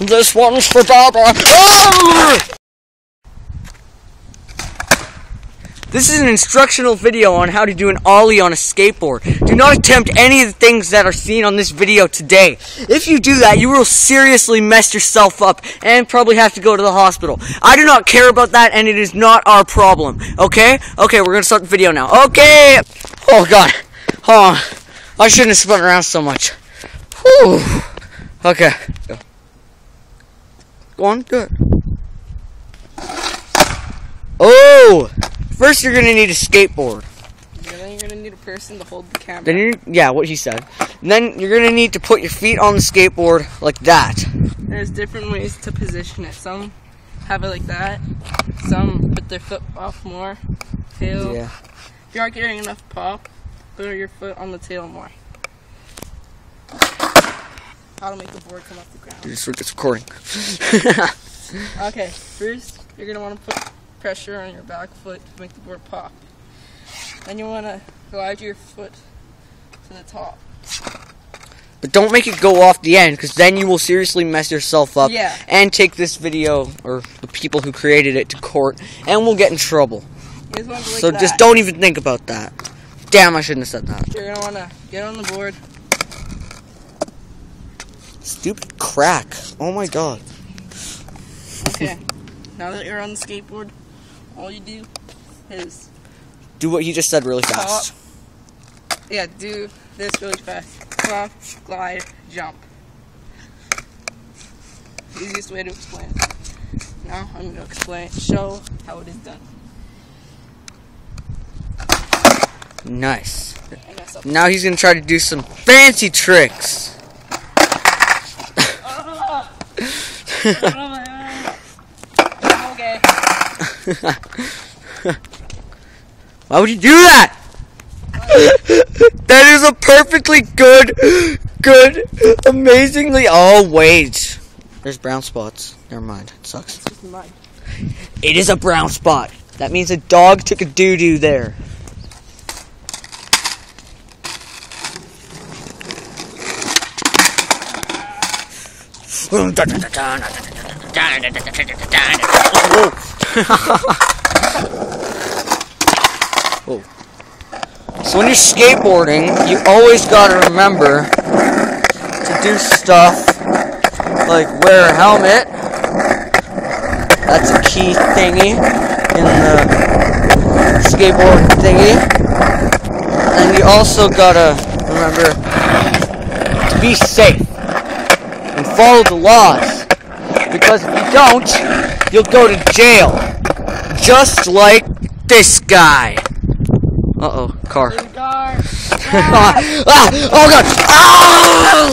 This one's for Barbara. This is an instructional video on how to do an ollie on a skateboard. Do not attempt any of the things that are seen on this video today. If you do that, you will seriously mess yourself up and probably have to go to the hospital. I do not care about that and it is not our problem. Okay? Okay, we're gonna start the video now. Okay! Oh god. On. I shouldn't have spun around so much. Whew. Okay. Go on, good. Oh! First, you're gonna need a skateboard. Then you're gonna need a person to hold the camera. Then you yeah, what he said. And then you're gonna need to put your feet on the skateboard like that. There's different ways to position it. Some have it like that. Some put their foot off more. Tail. Yeah. If you aren't getting enough pop, put your foot on the tail more. How to make the board come off the ground. It's, it's recording. Okay, first you're gonna want to put pressure on your back foot to make the board pop. Then you want to glide your foot to the top. but don't make it go off the end, because then you will seriously mess yourself up Yeah. and take this video or the people who created it to court, and we'll get in trouble. You just want to so that. just don't even think about that. Damn, I shouldn't have said that. You're gonna want to get on the board. Stupid crack. Oh my god. Okay. now that you're on the skateboard, all you do is Do what he just said really fast. yeah, do this really fast. Pop, glide, jump. Easiest way to explain it. Now I'm gonna explain, show how it is done. Nice. I mess up. Now he's gonna try to do some fancy tricks. Okay. Why would you do that? that is a perfectly good, good, amazingly. Oh wait, there's brown spots. Never mind. It sucks. This is mine. It is a brown spot. That means a dog took a doo doo there. Whoa. Oh. So when you're skateboarding, you always gotta remember to do stuff like wear a helmet. That's a key thingy in the skateboard thingy. And you also gotta remember to be safe and follow the laws. Because if you don't, you'll go to jail. Just like this guy. Uh oh, car. Car. ah, oh god! Ah!